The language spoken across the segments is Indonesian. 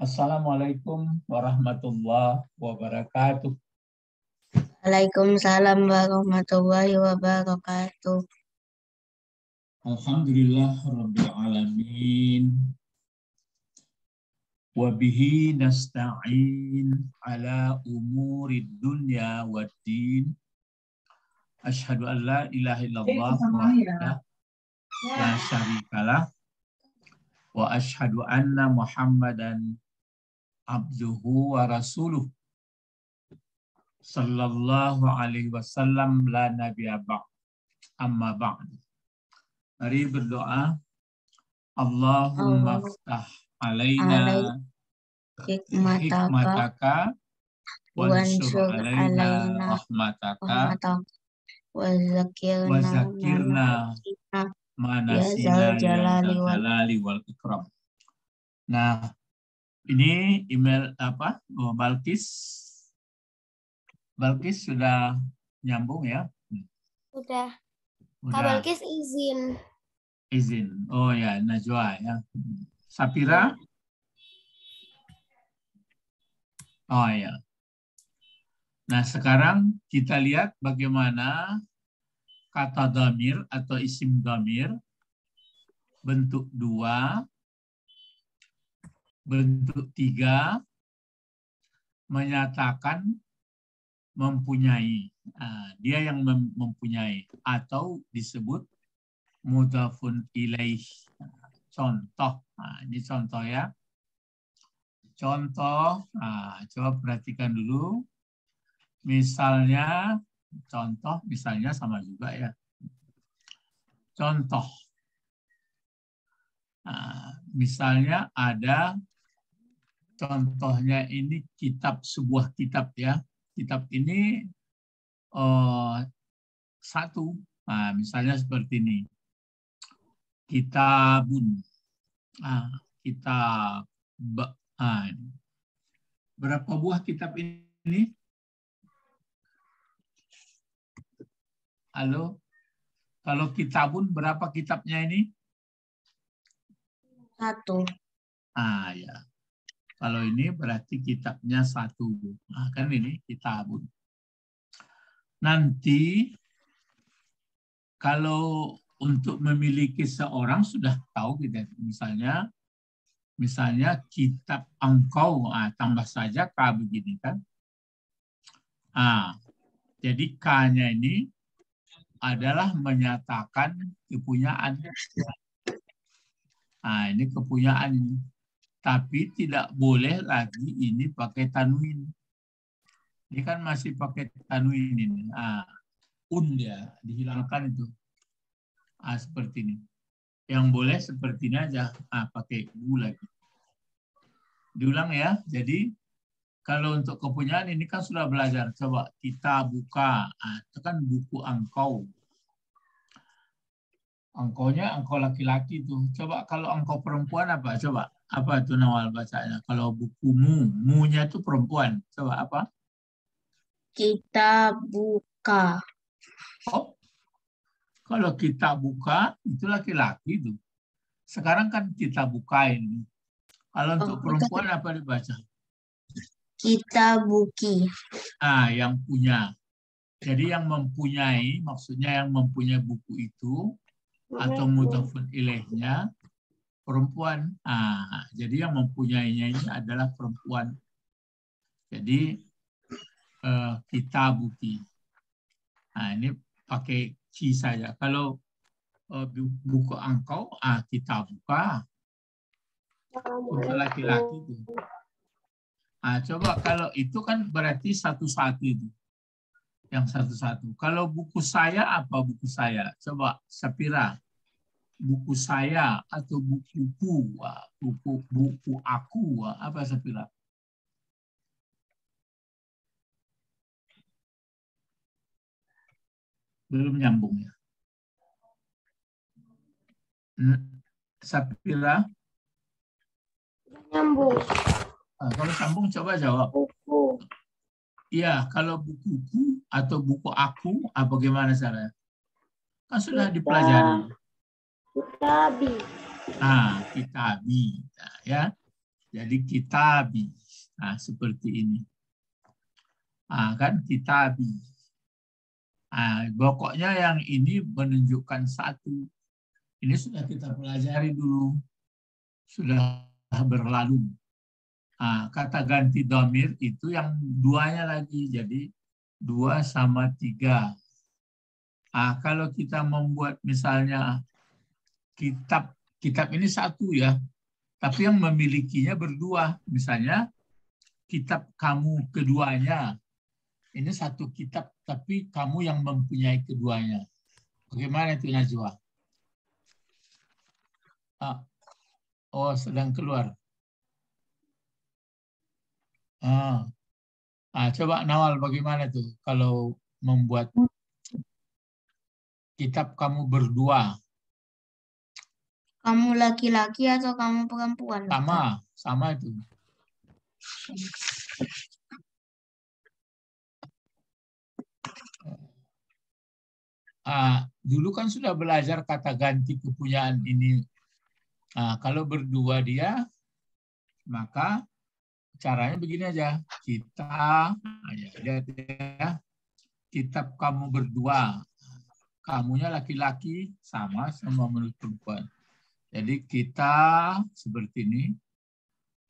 Assalamualaikum warahmatullahi wabarakatuh. Waalaikumsalam warahmatullahi wabarakatuh. Alhamdulillah Rabbil Alamin. Wabihi nasta'in ala umuri dunya wa din. Ashadu an la ilaha illallah wahdah la syarikalah. Wa ashadu anna muhammadan abduhu wa rasuluh. Sallallahu alaihi wasallam la nabiya ba'd. Amma ba'd. Mari berdoa. Allahumma ftah alaina Hikmataka wansur alaina rahmataka rahmataka wa zakirna wa zakirna manasina ya wal- jalali wal ikram. Nah, ini email apa? Oh, Balkis. Balkis sudah nyambung ya? Udah. Kak Balkis izin. izin. Oh ya, Najwa ya. Sapira? Oh ya. Nah, sekarang kita lihat bagaimana kata damir atau isim damir bentuk dua, bentuk tiga, menyatakan mempunyai. Ah, dia yang mem- mempunyai atau disebut mudafun ilaih. Contoh, Nah, ini contoh ya. Contoh, nah, coba perhatikan dulu. Misalnya, contoh, misalnya sama juga ya. Contoh, misalnya ada contohnya ini kitab sebuah kitab ya. Kitab ini eh, satu. Nah, misalnya seperti ini. Kitabun. Ah, kitab. Ah. Berapa buah kitab ini? Halo? Kalau kitabun berapa kitabnya ini? satu Ah ya. Kalau ini berarti kitabnya satu. Nah, kan ini kitabun. Nanti kalau untuk memiliki seorang sudah tahu kita misalnya misalnya kitab engkau. Ah, tambah saja k begini kan. Ah jadi k-nya ini adalah menyatakan kepunyaan. Ah ini kepunyaan tapi tidak boleh lagi ini pakai tanwin. Ini kan masih pakai tanwin ini. Ah un dia dihilangkan itu. Ah seperti ini. Yang boleh seperti ini aja. Ah pakai u lagi. Diulang ya. Jadi kalau untuk kepunyaan ini kan sudah belajar. Coba kita buka. Ah, itu kan buku engkau engkaunya engkau laki-laki tuh. Coba kalau engkau perempuan apa? Coba apa itu nawal bacanya kalau bukumu mu-nya itu perempuan coba apa kita buka Oh, kalau kita buka itu laki-laki itu. Sekarang kan kita bukain. Kalau untuk Oh, perempuan apa dibaca? kita buki Ah, yang punya. Jadi yang mempunyai, maksudnya yang mempunyai buku itu atau mutafun ilaihnya perempuan. Ah, jadi yang mempunyainya ini adalah perempuan. Jadi eh, kita buki. Nah, ini pakai ci saja. Kalau eh, bu- buku engkau, ah kita buka. Untuk laki-laki itu. Ah, coba kalau itu kan berarti satu-satu itu. Yang satu-satu. Kalau buku saya apa buku saya? Coba Sapira. Buku saya atau bukuku, buku buku aku, apa Sapira? Belum nyambung ya. Hmm, Sapira, Nyambung. ah, kalau sambung coba jawab. Buku. Iya, kalau bukuku atau buku aku, apa bagaimana caranya? Kan sudah dipelajari. Kitabi. Ah, kitabi. Nah, ya. Jadi kitabi. Nah, seperti ini. Ah, kan kitabi. Ah, pokoknya yang ini menunjukkan satu. Ini sudah kita pelajari dulu. Sudah berlalu. Ah, kata ganti domir itu yang duanya lagi. Jadi dua sama tiga. Ah, kalau kita membuat misalnya kitab, kitab ini satu ya, tapi yang memilikinya berdua. Misalnya kitab kamu keduanya, ini satu kitab, tapi kamu yang mempunyai keduanya. Bagaimana itu Najwa? Ah, oh, sedang keluar. Ah, ah, coba Nawal bagaimana tuh kalau membuat kitab kamu berdua? Kamu laki-laki atau kamu perempuan? Sama, sama itu. Ah, dulu kan sudah belajar kata ganti kepunyaan ini. Ah, kalau berdua dia, maka caranya begini aja. Kita, ah, ya, lihat ya, kitab kamu berdua. Kamunya laki-laki, sama sama menurut perempuan. Jadi kita seperti ini,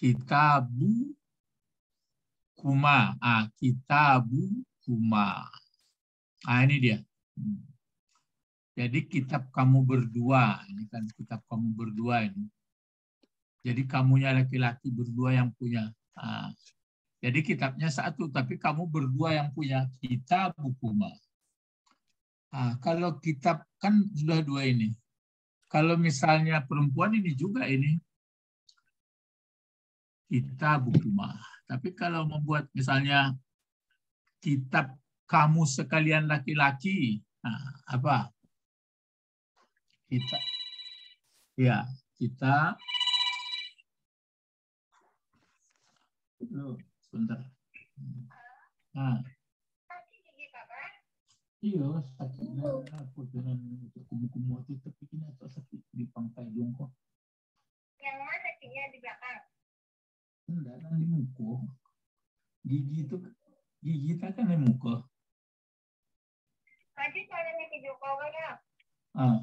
kitabu kuma. Ah, kitabu kuma. Ah, ini dia. Hmm. Jadi kitab kamu berdua, ini kan kitab kamu berdua ini. Jadi kamunya laki-laki berdua yang punya. Ah, jadi kitabnya satu, tapi kamu berdua yang punya kitab kuma. Ah, kalau kitab kan sudah dua ini. Kalau misalnya perempuan ini juga ini kitab kuma. Tapi kalau membuat misalnya kitab kamu sekalian laki-laki, nah, apa? Kita, ya kita. Loh, sebentar. Nah, Iya, sakitnya aku dengan untuk kumu-kumu itu tapi ini atau sakit di pangkai jongkok. Yang mana sakitnya di belakang? Enggak, kan di muka. Gigi itu gigi kita kan di muka. Tadi saya ke Jokowi ya. Ah.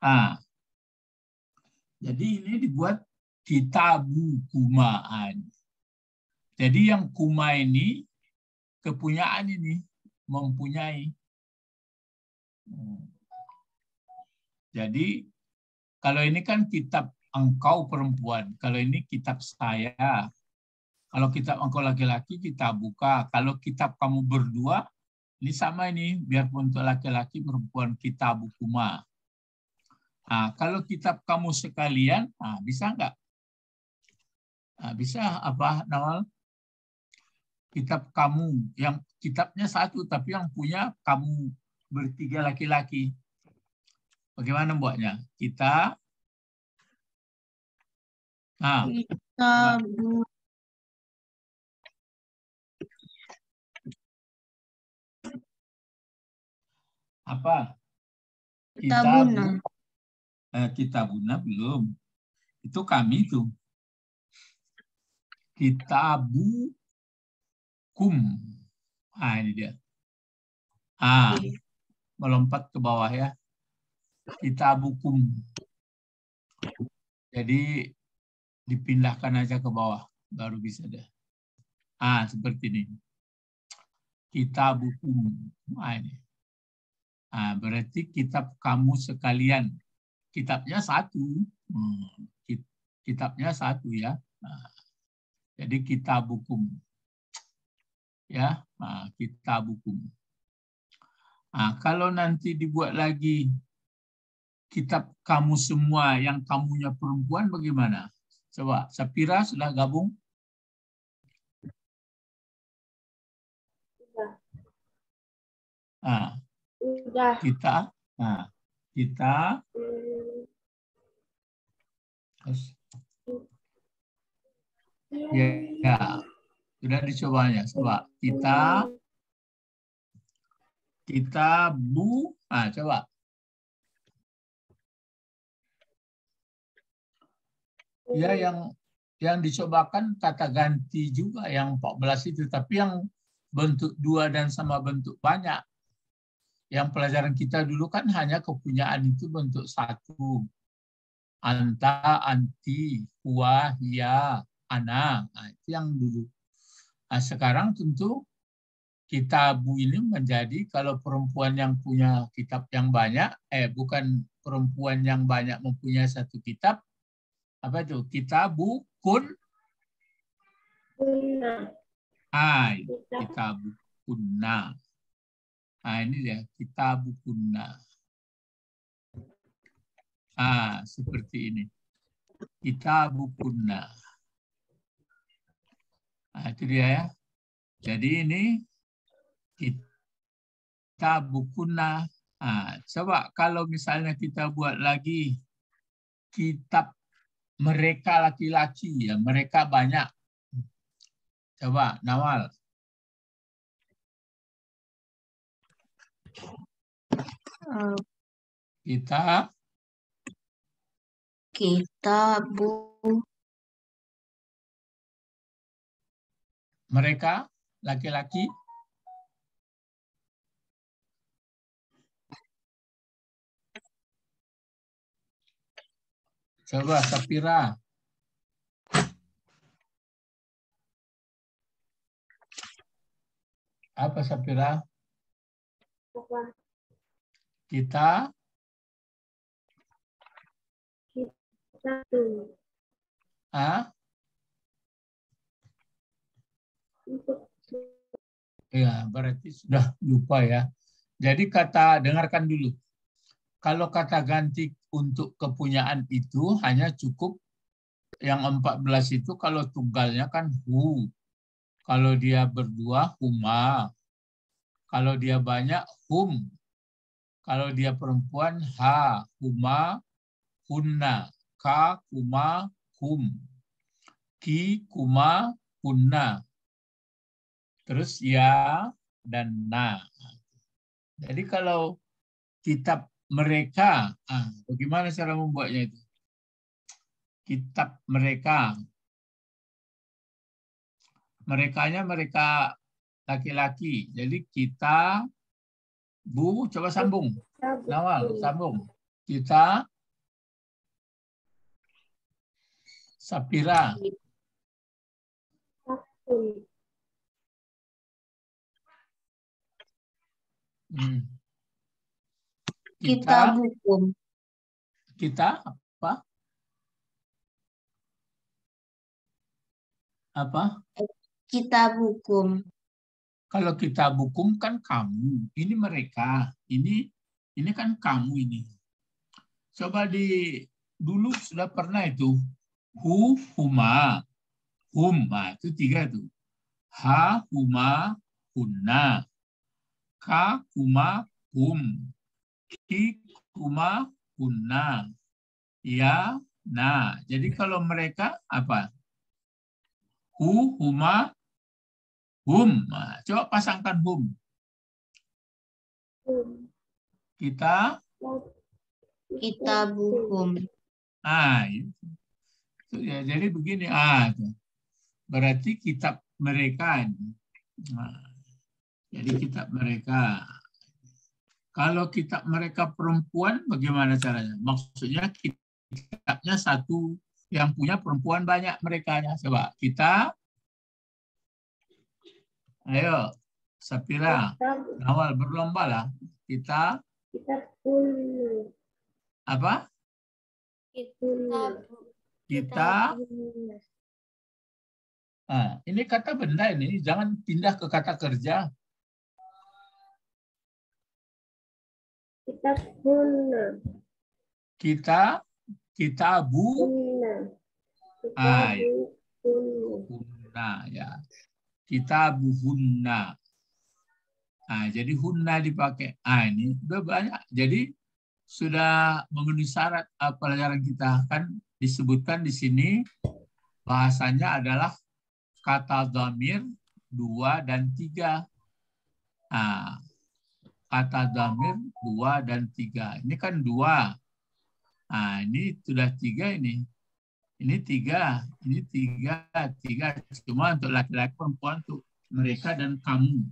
Ah. Jadi ini dibuat kitabu kumaan. Jadi yang kuma ini kepunyaan ini mempunyai. Jadi kalau ini kan kitab engkau perempuan, kalau ini kitab saya. Kalau kitab engkau laki-laki kita buka. Kalau kitab kamu berdua, ini sama ini, biarpun untuk laki-laki perempuan kitab kuma. Nah, kalau kitab kamu sekalian, nah, bisa enggak? Nah, bisa apa, Nawal? Kitab kamu, yang kitabnya satu, tapi yang punya kamu bertiga laki-laki. Bagaimana buatnya? Kita Ah, Kitabu. apa? Kitabuna. Eh, kitabuna belum. Itu kami tuh. Kitabu kum. Ah, ini dia. Ah, melompat ke bawah ya. Kitabukum. Jadi dipindahkan aja ke bawah baru bisa deh. Ah, seperti ini. Kitabukum. Ah, ini. Ah, berarti kitab kamu sekalian. Kitabnya satu. Hmm, kit- Kitabnya satu ya. Nah, jadi kitabukum. Ya, nah, kitabukum. Nah, kalau nanti dibuat lagi kitab kamu semua yang kamunya perempuan bagaimana? Coba, Sapira sudah gabung? Ah, Udah. kita, nah, kita terus ya, ya, sudah dicobanya. Coba kita, kita bu, ah coba. Ya yang yang dicobakan kata ganti juga yang 14 itu, tapi yang bentuk dua dan sama bentuk banyak. Yang pelajaran kita dulu kan hanya kepunyaan itu bentuk satu. Anta, anti, huwa, hiya, ana. Nah, itu yang dulu. Nah, sekarang tentu kitabu ini menjadi kalau perempuan yang punya kitab yang banyak, eh bukan perempuan yang banyak mempunyai satu kitab, apa itu? Kitabu kun, Kuna. ah, Kita kitabu kunna. Nah, ini dia, kitabu kunna. Ah, seperti ini. Kitabu kunna. Nah, itu dia ya. Jadi ini kitabu kunna. Ah, coba kalau misalnya kita buat lagi kitab mereka laki-laki ya, mereka banyak. Coba Nawal. Eh, Kita Kitabu. mereka laki-laki Coba Sapira. Apa Sapira? apa? Kita Satu. ah Untuk ya berarti sudah lupa ya. Jadi kata dengarkan dulu. Kalau kata ganti untuk kepunyaan itu hanya cukup yang 14 itu kalau tunggalnya kan hu. Kalau dia berdua huma. Kalau dia banyak hum. Kalau dia perempuan ha, huma, hunna, ka, kuma, hum. Ki, kuma, hunna. Terus ya dan na. Jadi kalau kitab mereka, ah, bagaimana cara membuatnya itu? Kitab mereka. Merekanya mereka laki-laki. Jadi kita, Bu, coba sambung. satu. Nawal, sambung. Kita, Sapira, hmm. Kitabukum. kita apa? Apa? Kitabukum. Kalau kita bukum kan kamu, ini mereka, ini ini kan kamu ini. Coba di dulu sudah pernah itu hu huma hum, nah, itu tiga itu. Ha huma hunna, ka kuma hum, ki kuma hunna, ya Nah, jadi kalau mereka apa? Hu, huma, hum. Nah, coba pasangkan hum. Kita, Kita bukum. ah, itu. Ya, jadi begini, ah, berarti kitab mereka ini. Nah, jadi kitab mereka. Kalau kitab mereka perempuan, bagaimana caranya? Maksudnya kitabnya satu, yang punya perempuan banyak mereka. Coba kita, ayo, Sapira, awal berlomba lah. Kita kitab hunna, apa? Kita, hunna, ah, ini kata benda ini, jangan pindah ke kata kerja. kitab hunna, Kita, kita bu, hunna, Ah, hunna, hunna ya. Kita buhunna. Nah, jadi hunna dipakai. Ah, ini udah banyak. Jadi sudah memenuhi syarat ah, pelajaran kita kan disebutkan di sini bahasanya adalah kata damir dua dan tiga. Nah, kata damir dua dan tiga. Ini kan dua. Nah, ini sudah tiga ini. Ini tiga, ini tiga, tiga. Cuma untuk laki-laki perempuan untuk mereka dan kamu.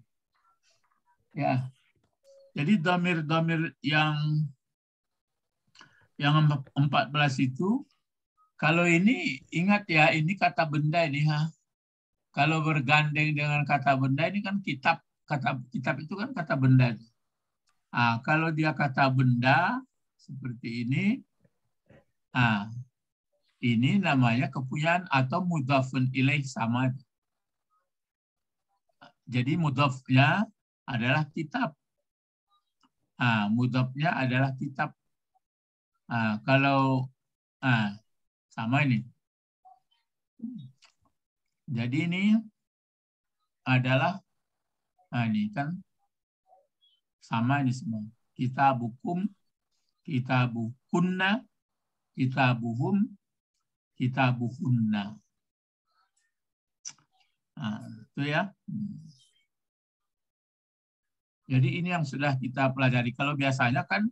Ya. Jadi domir-domir yang yang 14 itu kalau ini ingat ya ini kata benda ini ha. Kalau bergandeng dengan kata benda ini kan kitab kata kitab itu kan kata benda. Ah, kalau dia kata benda seperti ini ah ini namanya kepunyaan atau mudhafun ilaih sama. Jadi mudhafnya adalah kitab. Ah, mudhafnya adalah kitab. Ah, kalau ah, sama ini. Jadi ini adalah ah, ini kan sama ini semua. Kitabukum, kitabukunna, kitabuhum, kitabuhunna. Nah, itu ya. Jadi ini yang sudah kita pelajari. Kalau biasanya kan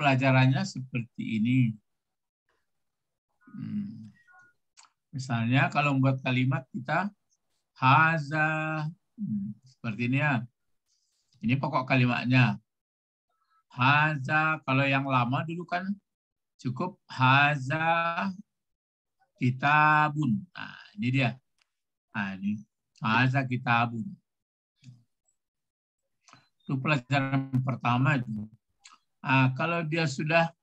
pelajarannya seperti ini. Hmm. Misalnya kalau membuat kalimat kita haza hmm, seperti ini ya. Ini pokok kalimatnya. Haza kalau yang lama dulu kan cukup haza kitabun. Nah, ini dia. Nah, ini haza kitabun. Itu pelajaran pertama itu. Nah, kalau dia sudah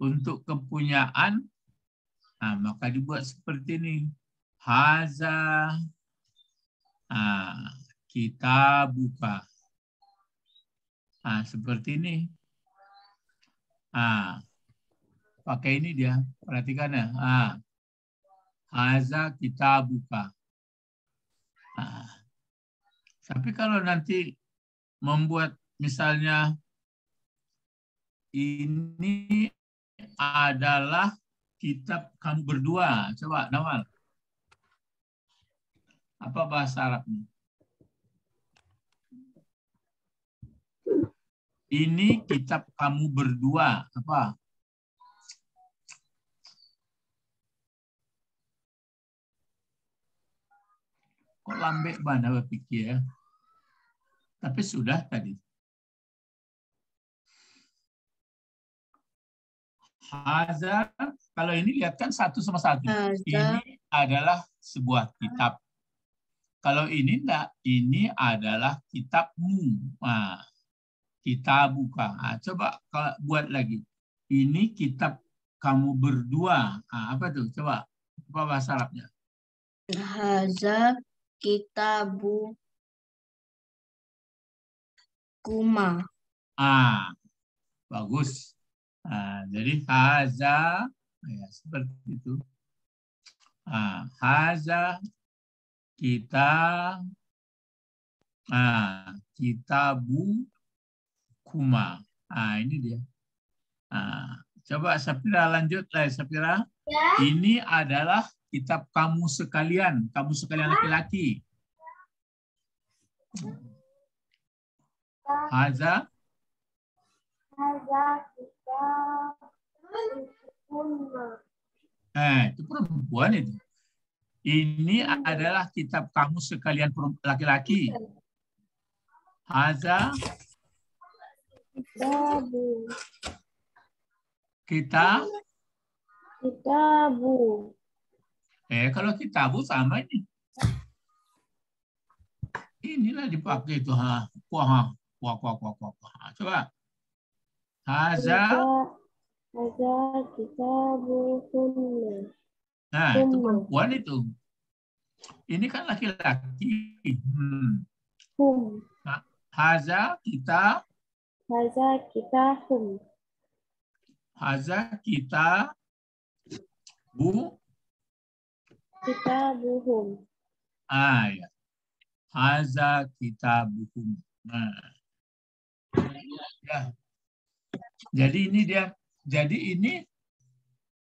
untuk kepunyaan, nah, maka dibuat seperti ini. Haza nah, kita buka. Nah, seperti ini. Nah, pakai ini dia. Perhatikan ya. Nah, haza kita buka. Nah, tapi kalau nanti membuat misalnya ini adalah kitab kamu berdua. Coba Nawal. Apa bahasa Arabnya? Ini kitab kamu berdua. Apa? Kok lambe mana berpikir ya? Tapi sudah tadi. Haza, kalau ini lihat kan satu sama satu. Haza. Ini adalah sebuah kitab. Kalau ini enggak, ini adalah kitabmu. Nah, kita buka. Nah, coba kalau buat lagi. Ini kitab kamu berdua. Nah, apa tuh? Coba. Apa bahasa Arabnya? Haza kitabu kuma. Ah, bagus. Ah, jadi haza ya, seperti itu. Ah, haza kita ah, kitabu kuma. Ah, ini dia. Ah, Coba Sapira lanjut lah Sapira. Ini adalah kitab kamu sekalian, kamu sekalian laki-laki. Haza Haza kita kunna. Eh, itu perempuan itu. Ini adalah kitab kamu sekalian laki-laki. Haza Kitabu. kita. Kitabu. Eh, kalau kitabu sama ini. Inilah dipakai itu ha. Kuah. Kuah, kuah, kuah, kuah. Coba. Haza. Haza kitabu kunna. Nah, itu perempuan itu. Ini kan laki-laki. Hmm. Hum. Haza kita. Haza kita hum. Haza kita. Bu. Kitabuhum. Ah, ya. Haza kita bukum. Nah. Ya. Jadi ini dia. Jadi ini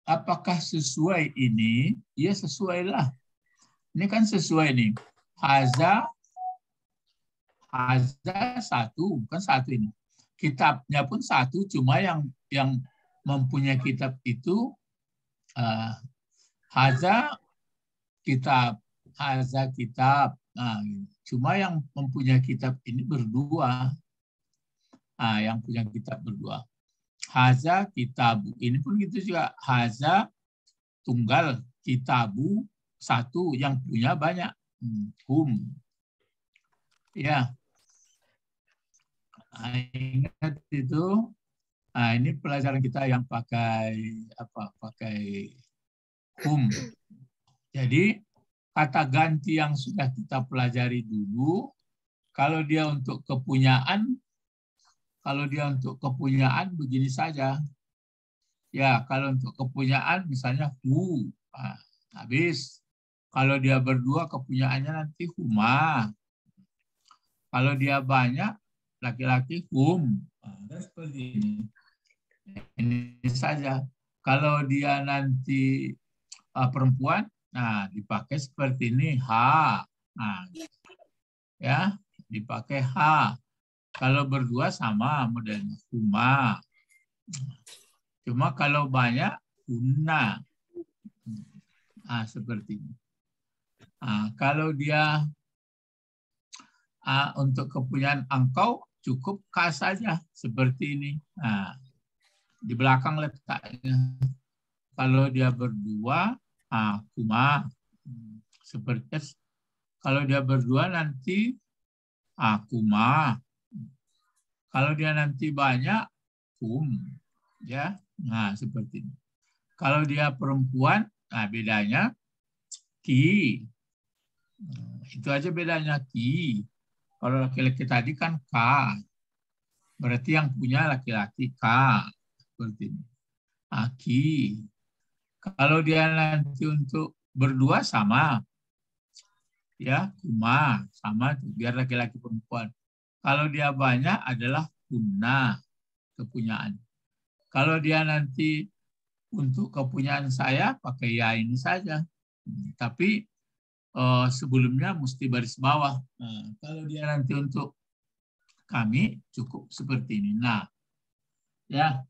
apakah sesuai ini? Ya sesuai lah. Ini kan sesuai nih. Haza Haza satu, bukan satu ini. Kitabnya pun satu, cuma yang yang mempunyai kitab itu uh, Haza kitab, Haza kitab. Nah, cuma yang mempunyai kitab ini berdua. Nah, yang punya kitab berdua. Haza kitabu. Ini pun gitu juga. Haza tunggal kitabu satu yang punya banyak. Hmm, Hum. Ya. Nah, ingat itu. Nah, ini pelajaran kita yang pakai apa? Pakai hum. Jadi kata ganti yang sudah kita pelajari dulu, kalau dia untuk kepunyaan, kalau dia untuk kepunyaan begini saja. Ya, kalau untuk kepunyaan misalnya hu, nah, habis. Kalau dia berdua kepunyaannya nanti huma. Kalau dia banyak laki-laki hum. Nah, seperti ini. Ini saja. Kalau dia nanti uh, perempuan, nah dipakai seperti ini ha. Nah, ya dipakai ha. Kalau berdua sama modelnya huma. Cuma kalau banyak una. Nah, seperti ini. Nah, kalau dia uh, untuk kepunyaan engkau cukup K saja seperti ini. Nah, di belakang letaknya. Kalau dia berdua, ah, kuma. Seperti kalau dia berdua nanti ah, kuma. Kalau dia nanti banyak, kum. Ya, nah seperti ini. Kalau dia perempuan, nah bedanya ki. Itu aja bedanya ki. Kalau laki-laki tadi kan K. Berarti yang punya laki-laki K. Seperti ini. Aki. Kalau dia nanti untuk berdua sama. Ya, kuma. Sama biar laki-laki perempuan. Kalau dia banyak adalah kuna. Kepunyaan. Kalau dia nanti untuk kepunyaan saya pakai ya ini saja. Tapi uh, sebelumnya mesti baris bawah. Nah, kalau dia nanti untuk kami cukup seperti ini. Nah, ya.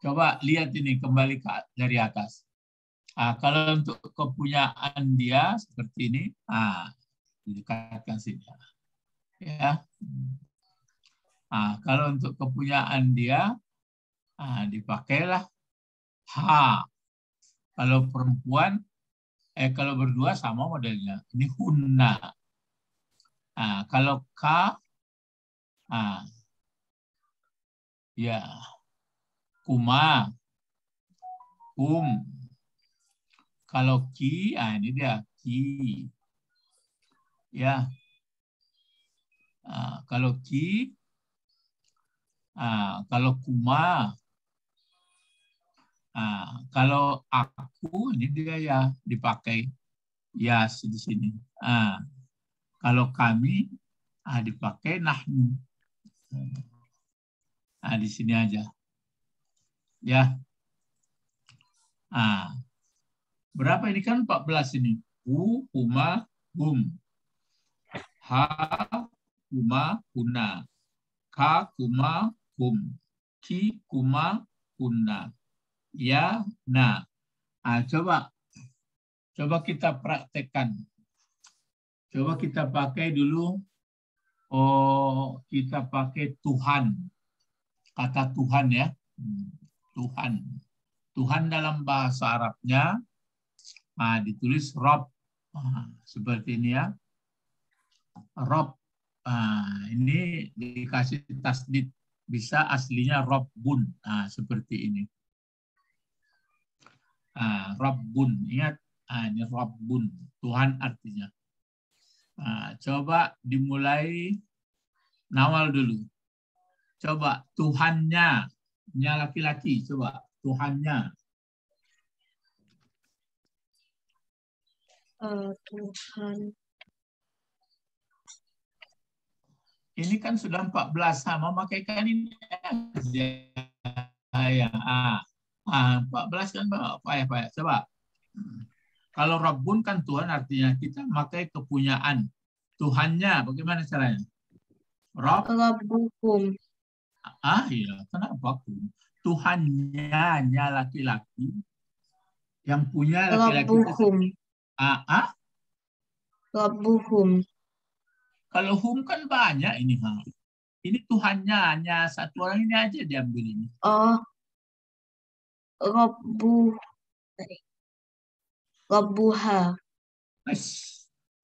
Coba lihat ini kembali ke dari atas. Nah, kalau untuk kepunyaan dia seperti ini, nah, didekatkan sini. Ya. Nah, kalau untuk kepunyaan dia, nah, dipakailah H. Kalau perempuan, eh kalau berdua sama modelnya. Ini hunna. Nah, kalau K, nah, ya, kuma, kum. Kalau ki, ah ini dia ki. Ya. Nah, kalau ki, ah, kalau kuma, Nah, kalau aku ini dia ya dipakai ya di sini. Nah, kalau kami ah, dipakai nahnu. Nah, di sini aja. Ya. Ah. Berapa ini kan 14 ini? Hu, huma, hum. Ha, kuma, kuna. Ka, kuma, hum. Ki, kuma, kuna. Ya, na. Ah, coba. Coba kita praktekkan. Coba kita pakai dulu. Oh, kita pakai Tuhan. Kata Tuhan ya. Hmm, Tuhan. Tuhan dalam bahasa Arabnya nah, ditulis Rob. Nah, seperti ini ya. Rob. Nah, ini dikasih tasdid. Bisa aslinya Robbun. Nah, seperti ini. Nah, Robbun. Ingat, nah, ini Robbun. Tuhan artinya. Nah, coba dimulai Nawal dulu. Coba Tuhannya, nya laki-laki. Coba Tuhannya. Eh, Tuhan. Ini kan sudah 14 sama memakaikan ini aja. Ya, ah, ah, 14 kan ya? Ya? Coba. Kalau Rabbun kan Tuhan artinya kita pakai kepunyaan. Tuhannya bagaimana caranya? Rabbukum. Ah iya, kenapa aku? Tuhannya nya laki-laki yang punya laki-laki ah, ah, Rabbuhum. kalau hum kan banyak ini ha. Ini Tuhannya hanya satu orang ini aja diambil ini. Oh. Rabbu. Rabbuha.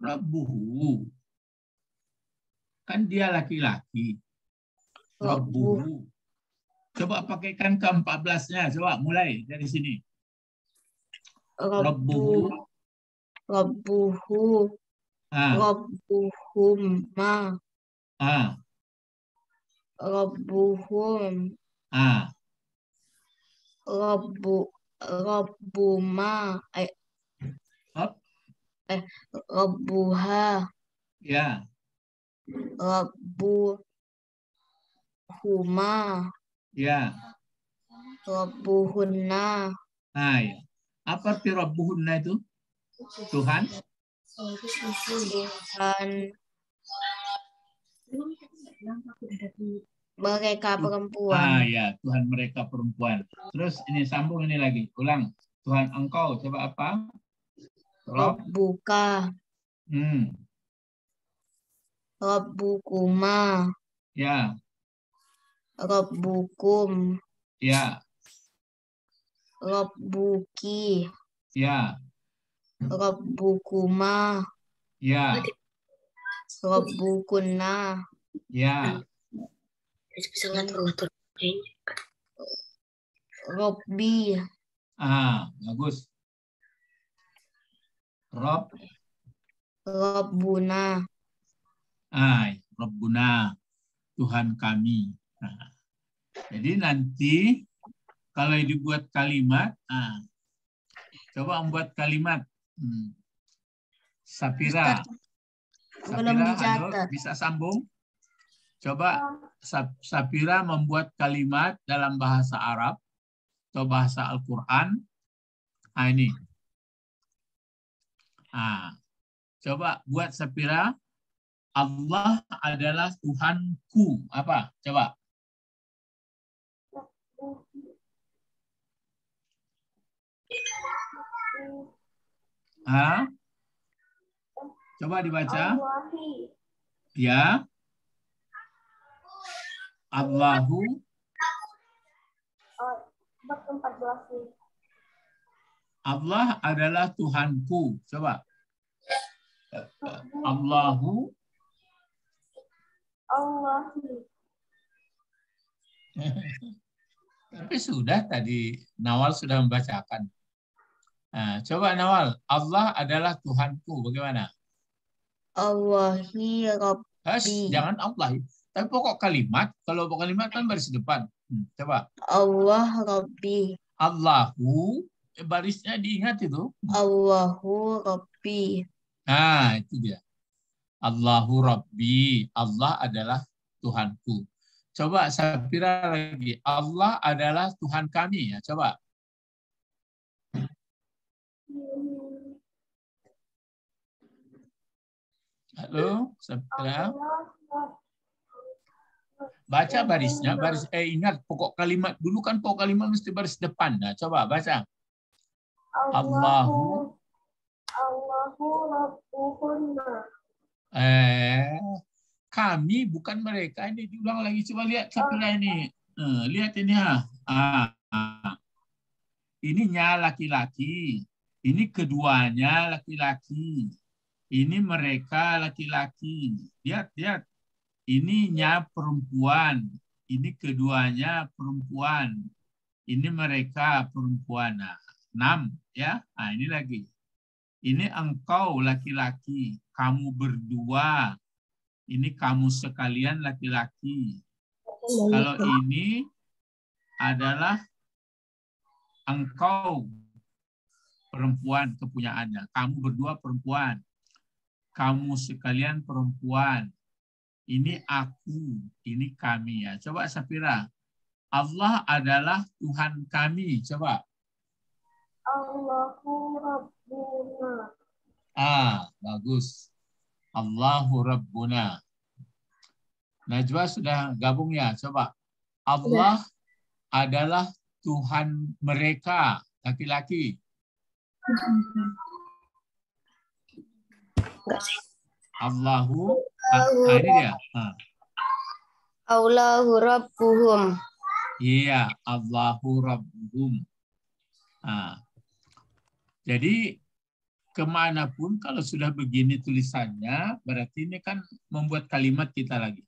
Rabbuhu. Kan dia laki-laki. Rabbuhu. Coba pakaikan ke 14-nya. Coba mulai dari sini. Rabbuhu. Rabbuhu. Ah, Rabbuhumma. ah, Rabbuhum. ah. Rabbu. Rabbuma. Eh, Up. Rabbuha. Ya, Rabbu. Huma. ya. Rabbuhunna. Nah, ya. Apa arti Rabbuhunna itu? Tuhan? Tuhan mereka Ah, perempuan. ya. Tuhan mereka perempuan. Terus ini sambung ini lagi. Ulang. Tuhan engkau. Coba apa? Rob. Rabbuka. Hmm. Rabbukuma. Ya, Rabbukum. ya, Rabbuki. ya, Rabbukuma. ya, Rabbukunna. ya. bisa ngatur-ngatur Rabbi. Ah, bagus. Rob, Rabbuna. ay, Rabbuna, Tuhan kami. Nah, jadi nanti kalau dibuat kalimat, ah, coba membuat kalimat. Hmm. Sapira, Belum Sapira, bisa sambung? Coba Sap- Sapira membuat kalimat dalam bahasa Arab atau bahasa Al-Quran. Ah, ini. Ah, coba buat Sapira. Allah adalah Tuhanku. Apa? Coba. Ah, coba dibaca. Allahi. Ya. Allahu Oh, bab 14 nih. Allah adalah Tuhanku. Coba. Allahu Allahi. Tapi sudah tadi Nawal sudah membacakan. Nah, coba Nawal, Allah adalah Tuhanku. Bagaimana? Allahi Rabb. Has, Bi. jangan Allah. Tapi pokok kalimat, kalau pokok kalimat kan baris depan. Hmm, coba. Allah Rabbi. Allahu, eh, barisnya diingat itu. Allahu Rabbi. Nah, itu dia. Allahu Rabbi. Allah adalah Tuhanku. Coba Sapira lagi. Allah adalah Tuhan kami ya. Coba. Halo, Sapira. Baca barisnya, baris eh ingat pokok kalimat dulu kan pokok kalimat mesti baris depan. Nah, coba baca. Allahu Allahu Rabbuhunna. Eh, kami bukan mereka. Ini diulang lagi. Coba lihat Sapira ini. Eh, lihat ini ha. Ah, ah. Ini nya laki-laki. Ini keduanya laki-laki. Ini mereka laki-laki. Lihat, lihat. Ini nya perempuan. Ini keduanya perempuan. Ini mereka perempuan. Nah, enam ya. Nah, ini lagi. Ini engkau laki-laki, kamu berdua. Ini kamu sekalian laki-laki. Kalau ini adalah engkau perempuan kepunyaannya. Kamu berdua perempuan. Kamu sekalian perempuan. Ini aku, ini kami ya. Coba Safira. Allah adalah Tuhan kami. Coba. Allahu Rabbuna. Ah, bagus. Allahu Rabbuna. Najwa sudah gabung ya? Coba. Allah adalah Tuhan mereka, laki-laki. Allahu, ah, ah, ini dia. Ah. Allahu Rabbuhum. Iya, Allahu Rabbuhum. Ah. Jadi ke mana pun kalau sudah begini tulisannya, berarti ini kan membuat kalimat kita lagi.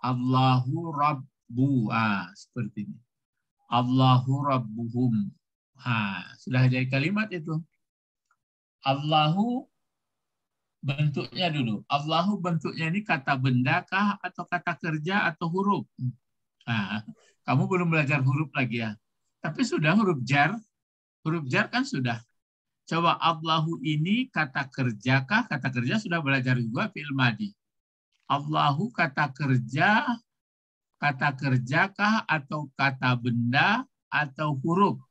Allahu Rabbu. Ah, seperti ini. Allahu Rabbuhum. Ha, sudah jadi kalimat itu. Allahu bentuknya dulu. Allahu bentuknya ini kata benda kah atau kata kerja atau huruf? Nah, kamu belum belajar huruf lagi ya. Tapi sudah huruf jar. Huruf jar kan sudah. Coba Allahu ini kata kerja kah? Kata kerja sudah belajar juga fi'il madi. Allahu kata kerja, kata kerja kah atau kata benda atau huruf?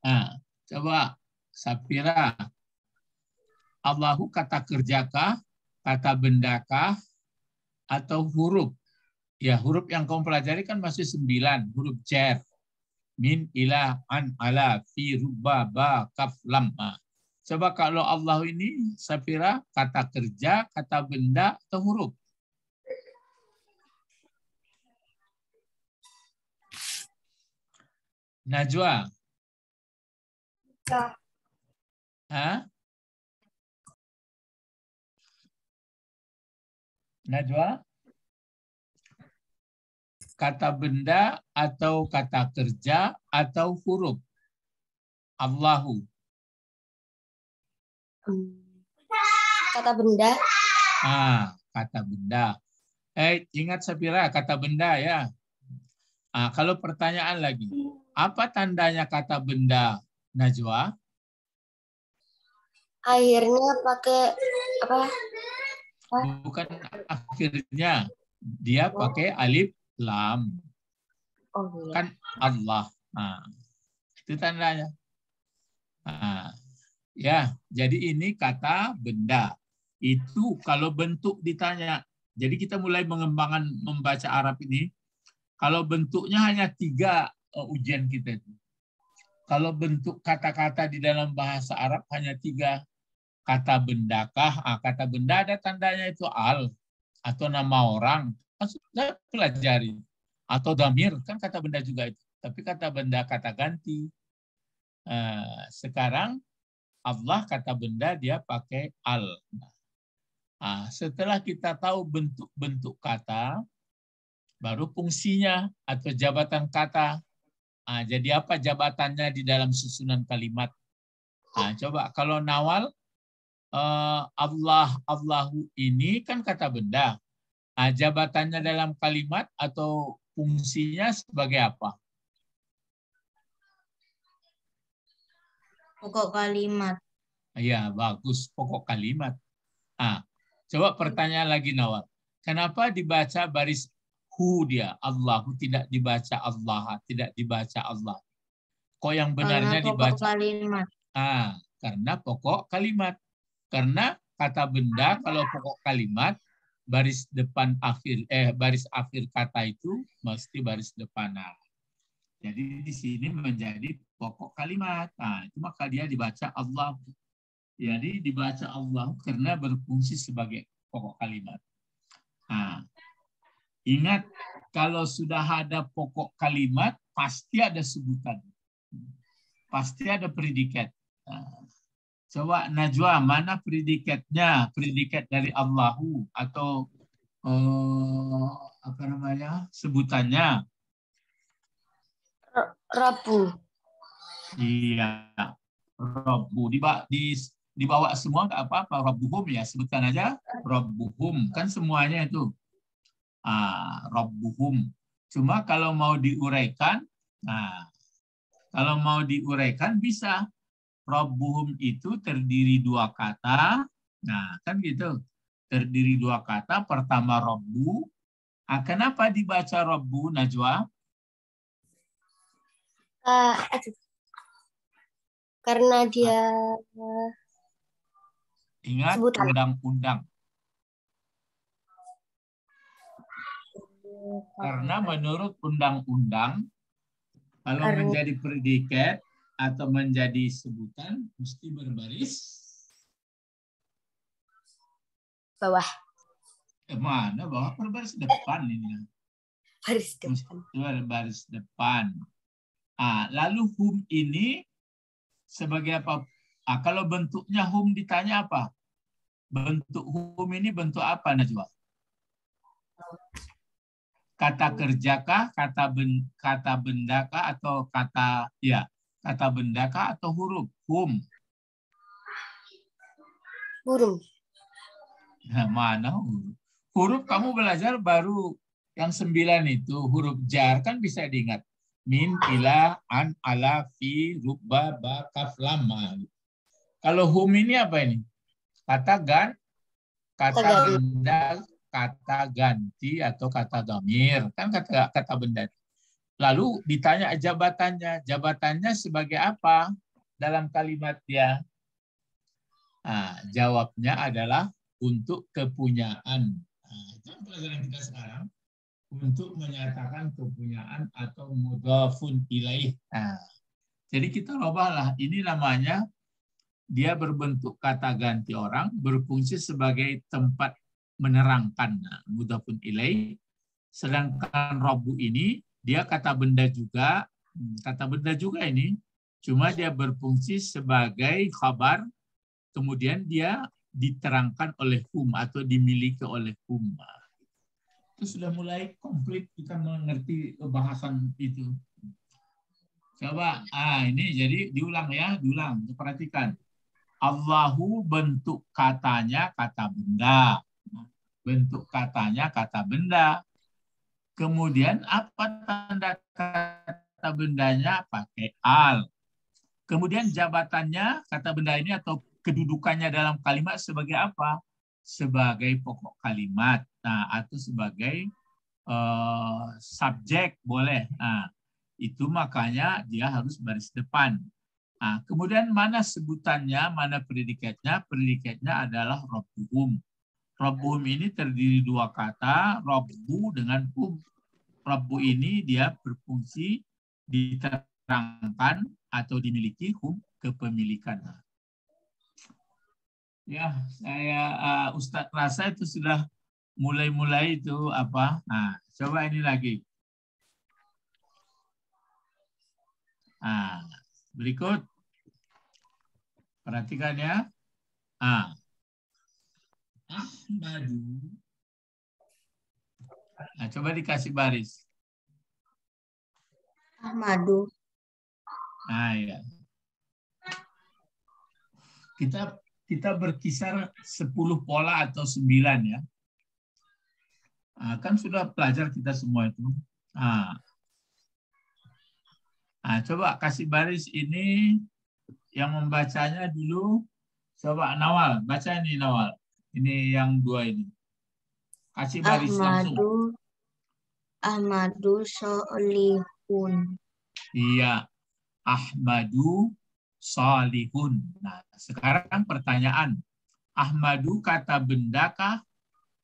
Nah, coba Sapira. Allahu kata kerjakah, kata bendakah, atau huruf? Ya, huruf yang kamu pelajari kan masih sembilan, huruf jar. Min, ilah, an, ala, fi, rubba, ba, kaf, lam. Nah, Coba kalau Allah ini, Sapira, kata kerja, kata benda, atau huruf? Najwa. Hah? Najwa? Kata benda atau kata kerja atau huruf? Allahu. Kata benda. Ah, kata benda. Eh, ingat Sapira, kata benda ya. Ah, kalau pertanyaan lagi, apa tandanya kata benda Najwa? Akhirnya pakai apa? Bukan akhirnya, dia pakai alif lam. Oh iya. Kan Allah. Nah, itu tandanya. Nah, ya, jadi ini kata benda. Itu kalau bentuk ditanya. Jadi kita mulai mengembangkan membaca Arab ini. Kalau bentuknya hanya tiga uh, ujian kita itu. Kalau bentuk kata-kata di dalam bahasa Arab hanya tiga. Kata bendakah, ah, kata benda ada tandanya itu al. Atau nama orang. Sudah pelajari. Atau damir, kan kata benda juga itu. Tapi kata benda kata ganti. Eh, sekarang Allah kata benda dia pakai al. Nah, setelah kita tahu bentuk-bentuk kata, baru fungsinya atau jabatan kata. Nah, jadi apa jabatannya di dalam susunan kalimat? Nah, coba kalau nawal eh, Allah Allahu ini kan kata benda. Nah, jabatannya dalam kalimat atau fungsinya sebagai apa? Pokok kalimat. Ya, bagus pokok kalimat. Nah, Coba pertanyaan lagi Nawal. Kenapa dibaca baris hu dia Allahu tidak dibaca Allah, tidak dibaca Allah. Kok yang benarnya Karena dibaca kalimat. Ah, karena pokok kalimat. Karena kata benda kalau pokok kalimat baris depan akhir eh baris akhir kata itu mesti baris depan. Nah, jadi di sini menjadi pokok kalimat. Nah, itu maka dia dibaca Allah. Jadi dibaca Allah karena berfungsi sebagai pokok kalimat. Nah, ingat kalau sudah ada pokok kalimat pasti ada sebutan. Pasti ada predikat. Coba Najwa, mana predikatnya? Predikat dari Allahu atau eh, apa namanya? sebutannya? Rabu. Iya. Rabbu di di dibawa semua nggak apa-apa Rabbuhum ya sebutkan aja Rabbuhum kan semuanya itu ah Rabbuhum. Cuma kalau mau diuraikan nah kalau mau diuraikan bisa. Rabbuhum itu terdiri dua kata. Nah kan gitu. Terdiri dua kata. Pertama Rabbu. Ah, kenapa dibaca Rabbu Najwa? Aduh. Karena dia ingat undang-undang Karena menurut undang-undang, kalau Baru. menjadi predikat atau menjadi sebutan, mesti berbaris bawah eh, mana bawah berbaris depan ini. baris depan. berbaris depan. Ah, lalu hum ini sebagai apa? Ah, kalau bentuknya hum ditanya apa? Bentuk hum ini bentuk apa Najwa? Kata kerjakah, kata ben, kata bendakah atau kata ya, kata bendakah atau huruf hum? Burung. Nah, mana huruf? Huruf kamu belajar baru yang sembilan itu huruf jar kan bisa diingat. Min, ila, an, ala, fi, rubba, ba, kaf, lama. Kalau hum ini apa ini? Kata gan, kata benda, kata ganti atau kata domir. Kan kata kata benda. Lalu ditanya jabatannya. Jabatannya sebagai apa dalam kalimat dia? Nah, jawabnya adalah untuk kepunyaan. Nah, itu pelajaran kita sekarang untuk menyatakan kepunyaan atau mudhafun ilaih. Nah, jadi kita robahlah. Ini namanya dia berbentuk kata ganti orang, berfungsi sebagai tempat menerangkan nah, mudhafun ilaih. Sedangkan robu ini dia kata benda juga, Hmm, kata benda juga ini, cuma dia berfungsi sebagai khabar, kemudian dia diterangkan oleh hum atau dimiliki oleh hum. Itu sudah mulai komplit kita mengerti bahasan itu. Coba, ah ini jadi diulang ya, diulang, perhatikan. Allahu bentuk katanya kata benda. Bentuk katanya kata benda. Kemudian apa tanda kata bendanya? Pakai al. Kemudian jabatannya kata benda ini atau kedudukannya dalam kalimat sebagai apa? Sebagai pokok kalimat. Nah, atau sebagai eh, subjek boleh. Nah, itu makanya dia harus baris depan. Nah, kemudian mana sebutannya, mana predikatnya? Predikatnya adalah robbuhum. Robbuhum ini terdiri dua kata, robbu dengan hum. Robbu ini dia berfungsi diterangkan atau dimiliki hum kepemilikan. Ya, saya uh, Ustadz rasa itu sudah mulai-mulai itu apa? Nah, coba ini lagi. Nah, berikut. Perhatikan ya. Ah. Ahmadu. Nah, coba dikasih baris. Ahmadu. Nah, ya. Kita kita berkisar 10 pola atau 9 ya. Nah, kan sudah pelajar kita semua itu. Nah, nah, coba kasih baris ini yang membacanya dulu. Coba Nawal, baca ini Nawal. Ini yang dua ini. Kasih baris langsung. Ahmadu Ahmadu Solihun. Iya. Ahmadu Salihun. Nah, sekarang pertanyaan. Ahmadu kata bendakah,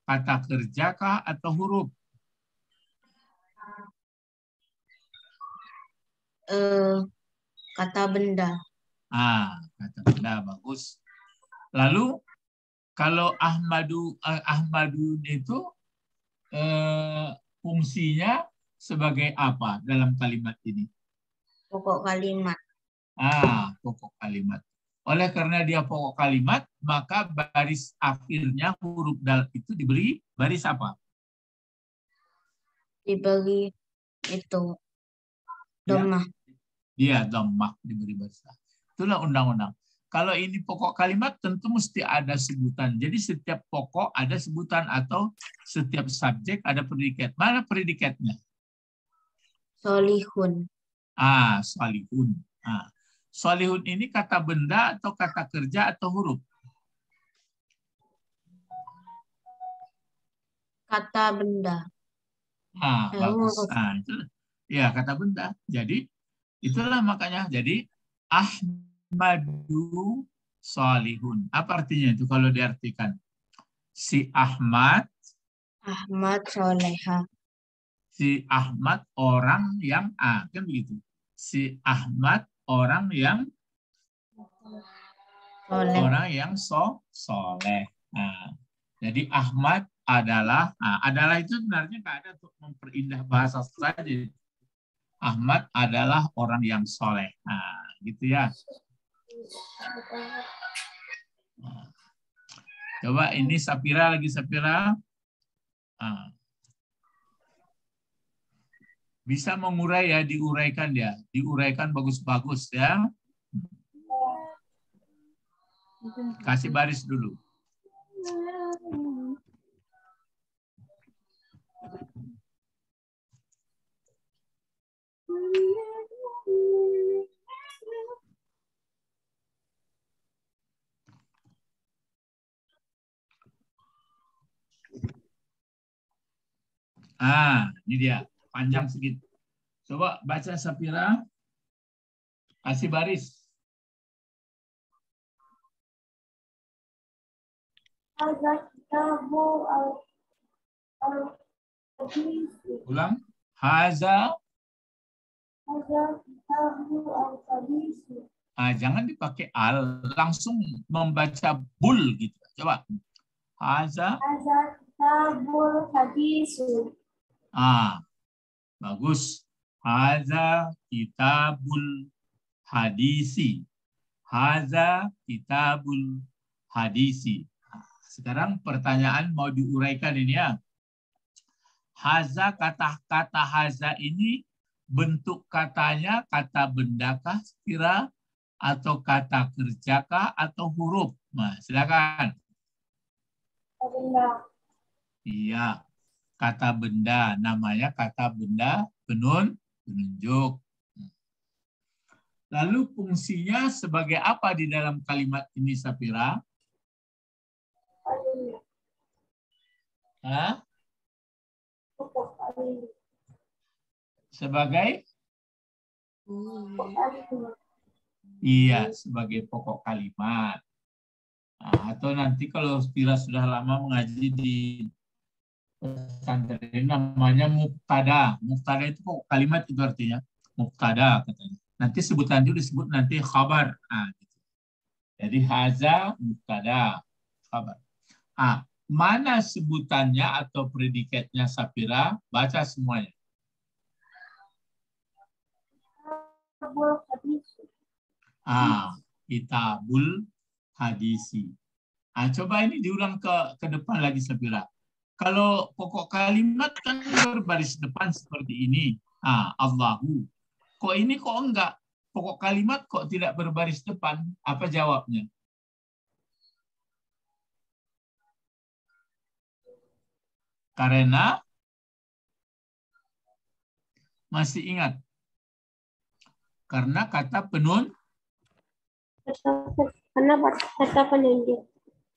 kata kerjakah, atau huruf? Eh, kata benda. Ah, kata benda bagus. Lalu kalau Ahmadu eh, Ahmadun itu eh, fungsinya sebagai apa dalam kalimat ini? Pokok kalimat. Ah, pokok kalimat. Oleh karena dia pokok kalimat, maka baris akhirnya huruf dal itu diberi baris apa? Diberi itu. Ya. Domah. Dia dhammah diberi baris. Itulah undang-undang. Kalau ini pokok kalimat tentu mesti ada sebutan. Jadi setiap pokok ada sebutan atau setiap subjek ada predikat. Mana predikatnya? Solihun. Ah, salihun. Ah. Salihun ini kata benda atau kata kerja atau huruf? Kata benda. Ah, Eh, bagus. Ah, itu ya kata benda. Jadi itulah makanya. Jadi Ahmadu salihun. Apa artinya itu kalau diartikan? Si Ahmad, Ahmad Soleha. si Ahmad orang yang ah, kan begitu. Si Ahmad orang yang Soleh. orang yang so soleh. Nah, jadi Ahmad adalah, nah, adalah itu sebenarnya nggak ada untuk memperindah bahasa saja. Ahmad adalah orang yang soleh. Nah, gitu ya. Coba ini Sapira lagi Sapira. Ah. Bisa mengurai ya, diuraikan ya. Diuraikan bagus-bagus ya. Kasih baris dulu. Ah, ini dia. Panjang sedikit. Coba baca Sapira. Kasih baris. Ulang. Haza. Ah, jangan dipakai al. Langsung membaca bul gitu. Coba. Haza. Hadza kitabul hadis. Ah, bagus. Haza kitabul hadisi. Haza kitabul hadisi. Ah, Sekarang pertanyaan mau diuraikan ini ya. Haza kata-kata haza ini bentuk katanya kata bendakah kira atau kata kerjakah atau huruf? Nah, silakan. Benda. Iya, kata benda namanya kata benda penun penunjuk. Lalu fungsinya sebagai apa di dalam kalimat ini Sapira? Sebagai iya sebagai pokok kalimat. Nah, atau nanti kalau Sapira sudah lama mengaji di pesantren ini namanya mubtada. Mubtada itu pokok kalimat itu artinya mubtada katanya. Nanti sebutan itu disebut nanti khabar. Nah, gitu. Jadi haza mubtada khabar. Ah, mana sebutannya atau predikatnya Sapira? Baca semuanya. Ah, kitabul hadisi. Ah, coba ini diulang ke ke depan lagi Sapira. Kalau pokok kalimat kan berbaris depan seperti ini. Ah, Allahu. Kok ini kok enggak? Pokok kalimat kok tidak berbaris depan? Apa jawabnya? Karena masih ingat. Karena kata penun Kenapa kata penunjuk?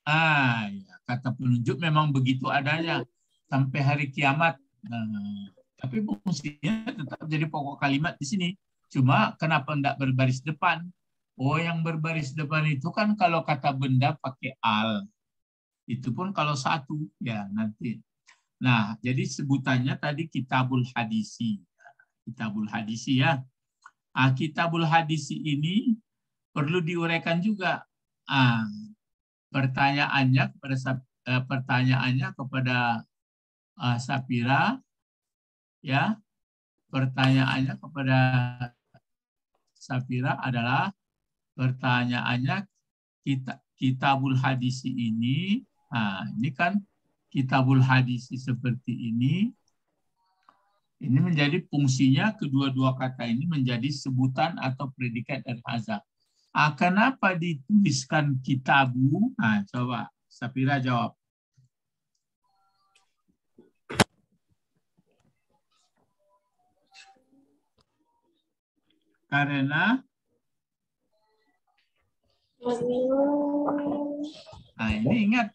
Ah, ya. Kata penunjuk memang begitu adanya sampai hari kiamat. Nah, tapi fungsinya tetap jadi pokok kalimat di sini. Cuma kenapa enggak berbaris depan? Oh, yang berbaris depan itu kan kalau kata benda pakai al. Itu pun kalau satu ya nanti. Nah, jadi sebutannya tadi kitabul hadisi. Kitabul hadisi ya. Ah, kitabul hadisi ini perlu diuraikan juga. Ah, pertanyaannya kepada eh, pertanyaannya kepada uh, Sapira ya pertanyaannya kepada Sapira adalah pertanyaannya kita kitabul hadisi ini nah ini kan kitabul hadisi seperti ini ini menjadi fungsinya kedua-dua kata ini menjadi sebutan atau predikat dari hazah. Ah, kenapa dituliskan kitabu? Nah, coba Sapira jawab. Karena Nah, ini ingat.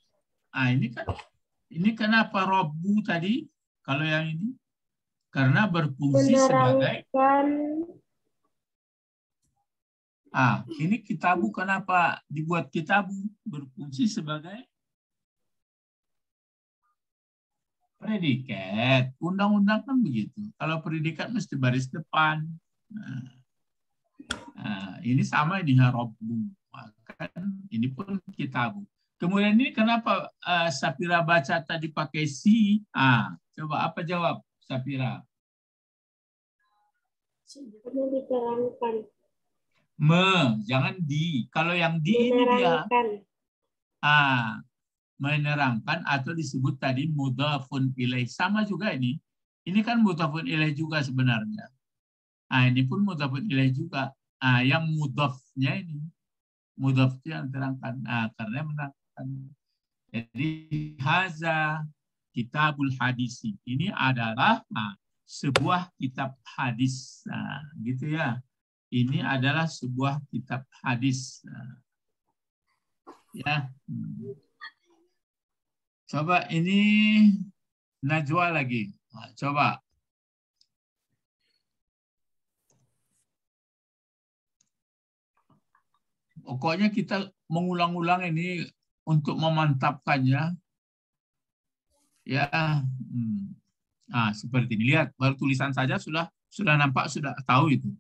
Nah, ini kan ini kenapa Robu tadi? Kalau yang ini karena berfungsi sebagai Ah, ini kitabu kenapa dibuat kitabu berfungsi sebagai predikat. Undang-undang kan begitu. Kalau predikat mesti baris depan. Nah, Nah, ini sama di Harobu. Kan ini pun kitabu. Kemudian ini kenapa uh, Sapira baca tadi pakai si? Ah, coba apa jawab Sapira? Karena diterangkan. Me, jangan di. Kalau yang di ini dia ah menerangkan atau disebut tadi mudafun ilaih. Sama juga ini. Ini kan mudafun ilaih juga sebenarnya. Ah ini pun mudafun ilaih juga. Ah yang mudafnya ini mudaf itu yang terangkan. Ah karena menerangkan. Jadi haza kitabul hadisi. Ini adalah ah, sebuah kitab hadis. Nah, gitu ya. Ini adalah sebuah kitab hadis. Nah, ya. Hmm. Coba ini Najwa lagi. Nah, coba. Pokoknya kita mengulang-ulang ini untuk memantapkannya. Ya, hmm. nah, seperti ini. Lihat, baru tulisan saja sudah sudah nampak, sudah tahu itu.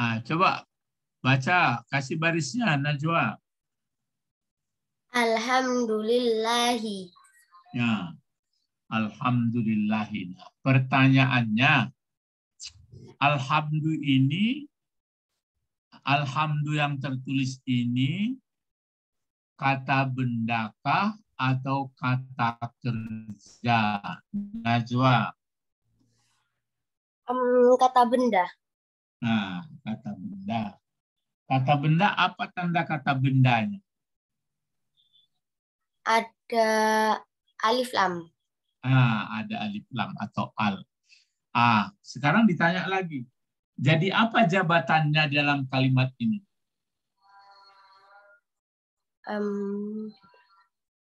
Ah, coba baca, kasih barisnya Najwa. Alhamdulillahi. Ya. Alhamdulillahi. Pertanyaannya, Alhamdulillah ini, Alhamdulillah yang tertulis ini, kata bendakah atau kata kerja? Najwa. Um, kata benda. Nah, kata benda. Kata benda, apa tanda kata bendanya? Ada alif lam. Ah, ada alif lam atau al. Ah, sekarang ditanya lagi. Jadi apa jabatannya dalam kalimat ini? Um,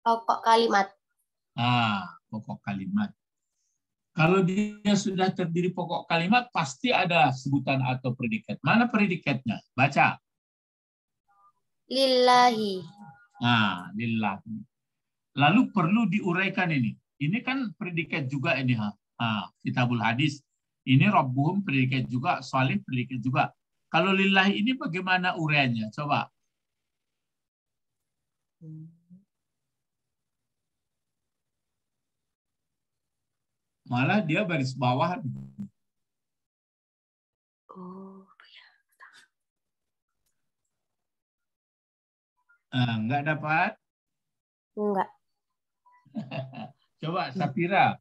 pokok kalimat. Ah, pokok kalimat. Kalau dia sudah terdiri pokok kalimat, pasti ada sebutan atau predikat. Mana predikatnya? Baca. Lillahi. Nah, lillahi. Lalu perlu diuraikan ini. Ini kan predikat juga ini. Ha. Ah, kitabul hadis. Ini Rabbuhum predikat juga, Salih predikat juga. Kalau lillahi ini bagaimana uraiannya? Coba. Malah dia baris bawah. Oh, Ah, enggak dapat? enggak. Coba Sapira.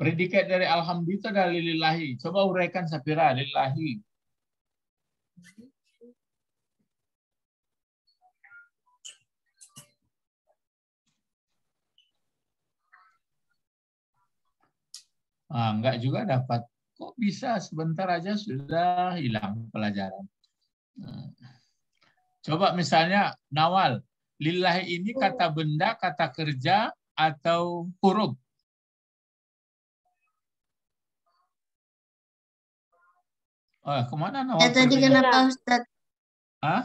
Predikat dari alhamdulillah lillahi. Coba uraikan Sapira, lillahi. Ah, enggak juga dapat. Kok bisa sebentar aja sudah hilang pelajaran. Hmm. Coba misalnya Nawal, Lillahi ini kata benda, kata kerja, atau huruf? Oh, ke mana Ya Nawal? tadi perginya? kenapa Ustaz Hah?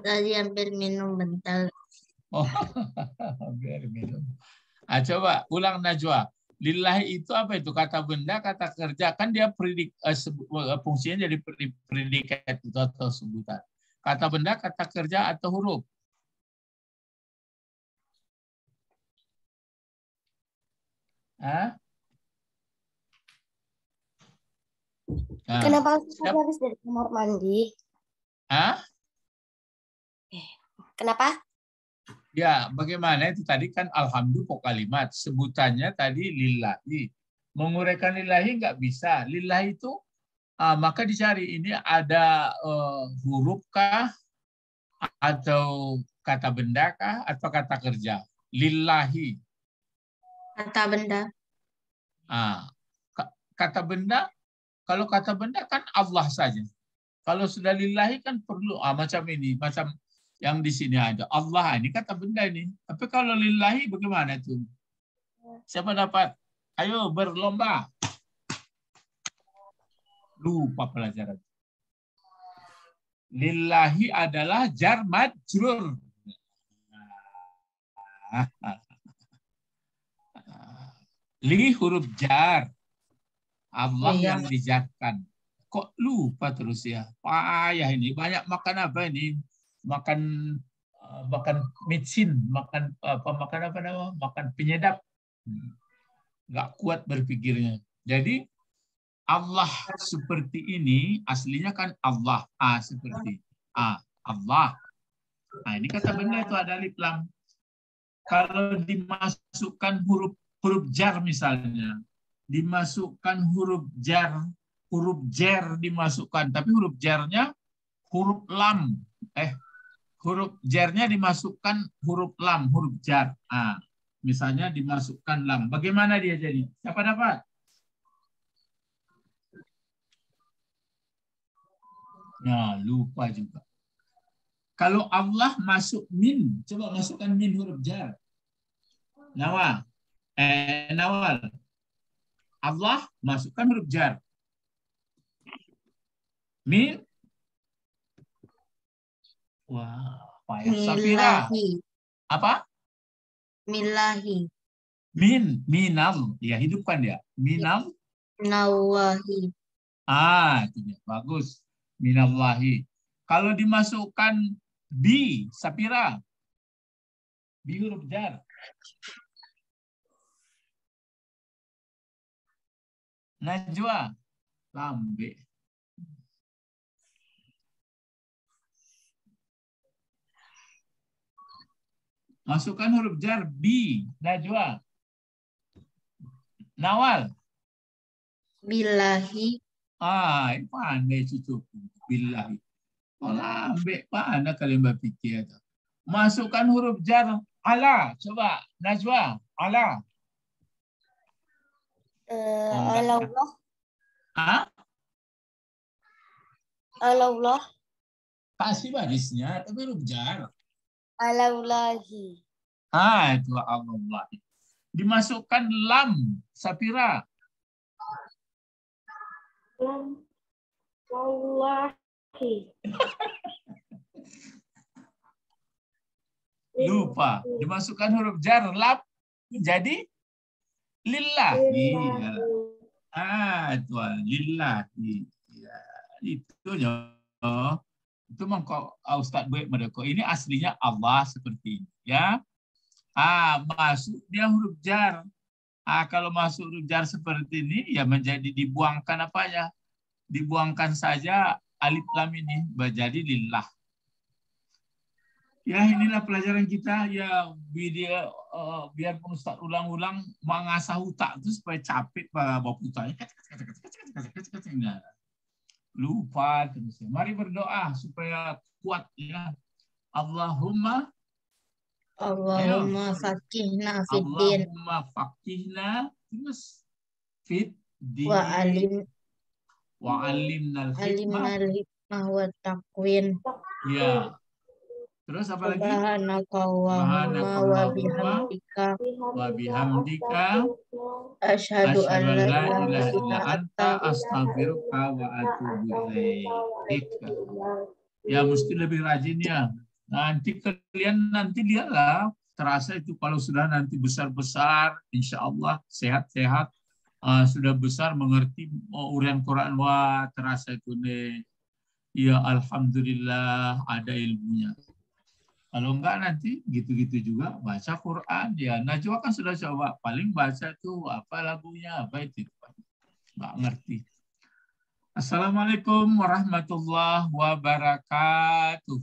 Tadi ambil minum bentar? Oh, biar minum. Ah, coba ulang Najwa. Lillahi itu apa itu? Kata benda, kata kerja. Kan dia predik, eh, eh, fungsinya jadi pre- predikat itu atau sebutan. Kata benda, kata kerja atau huruf. Hah? Nah, Kenapa siap. habis dari kamar mandi? Hah? Kenapa? Ya, bagaimana itu tadi kan alhamdulillah kalimat sebutannya tadi lillahi. Menguraikan lillahi nggak bisa. Lillahi itu ah, maka dicari ini ada eh, huruf kah atau kata benda kah atau kata kerja. Lillahi. Kata benda. Ah, ka- kata benda kalau kata benda kan Allah saja. Kalau sudah lillahi kan perlu ah, macam ini, macam yang di sini ada Allah ini kata benda ini. Tapi kalau lillahi bagaimana itu? Siapa dapat? Ayo berlomba. Lupa pelajaran. Lillahi adalah jar majrur. Li huruf jar. Allah Iya. yang dijarkan. Kok lupa terus ya? Payah ini. Banyak makan apa ini? Makan eh, makan micin, makan apa makan apa nama? Makan penyedap. Nggak kuat berpikirnya. Jadi Allah seperti ini aslinya kan Allah. A seperti A. Allah. Nah, ini kata benda itu ada alif lam. Kalau dimasukkan huruf huruf jar misalnya, dimasukkan huruf jar, huruf jar dimasukkan, tapi huruf jarnya huruf lam. Eh, huruf jarnya dimasukkan huruf lam, huruf jar. Ah, misalnya dimasukkan lam. Bagaimana dia jadi? Siapa dapat? Nah, lupa juga. Kalau Allah masuk min, coba masukkan min huruf jar. Nawa, eh, Nawal. Allah masukkan huruf jar. Min. Wah, payah. Safira. Apa? Milahi. Min, minal. Ya, hidupkan dia. Minal. Nawahi. Ah, itu. Bagus. Minallahi. Kalau dimasukkan bi, Sapira. Bi huruf jar. Najwa. Lambe. Masukkan huruf jar bi, Najwa. Nawal. Bilahi. Ah, pandai cucuku. Billahi. Oh, lambe pandai kalian berpikir. tu. Masukkan huruf jar ala. Coba, Najwa. Ala. Eh, Oh, enggak. Allah, Ah, Allah, kasih barisnya, tapi huruf jar. Alaullahi. Ah, itu Allah. Dimasukkan lam, Sapira. Lam. Wallahi. Lupa. Dimasukkan huruf jar, lam. Jadi, lillahi. Ah, itu lillahi. Ya, itu ya. Itu mengkau Ustaz baik mereka. Ini aslinya Allah seperti ini, ya. Ah, masuk dia huruf jar. Ah, kalau masuk huruf jar seperti ini ya menjadi dibuangkan apa ya? Dibuangkan saja alif lam ini menjadi lillah. Ya, inilah pelajaran kita ya biar eh, biarpun Ustaz ulang-ulang mengasah otak itu supaya capek Pak Bapak Utanya. Lupa terus. Mari berdoa supaya kuat ya. Allahumma Allahumma fakihna fiddin. Allahumma faqihna terus fit di Wa alim wa alimnal hikmah alimnal hikmah wa taqwin. ya Terus apa lagi? Subhanaka Allahumma wa bihamdika Wa bihamdika asyhadu an la la ilaha illa anta astaghfiruka wa atubu ilaik. Ya mesti lebih rajin ya. Nanti kalian nanti lihatlah terasa itu kalau sudah nanti besar-besar, insya Allah sehat-sehat, uh, sudah besar mengerti oh, urian Quran, wah terasa itu nih. Ya Alhamdulillah ada ilmunya. Kalau enggak nanti gitu-gitu juga baca Quran ya. Najwa kan sudah coba paling baca tuh apa lagunya apa itu nggak ngerti. Assalamualaikum warahmatullahi wabarakatuh.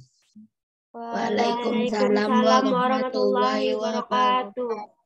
Waalaikumsalam warahmatullahi wabarakatuh.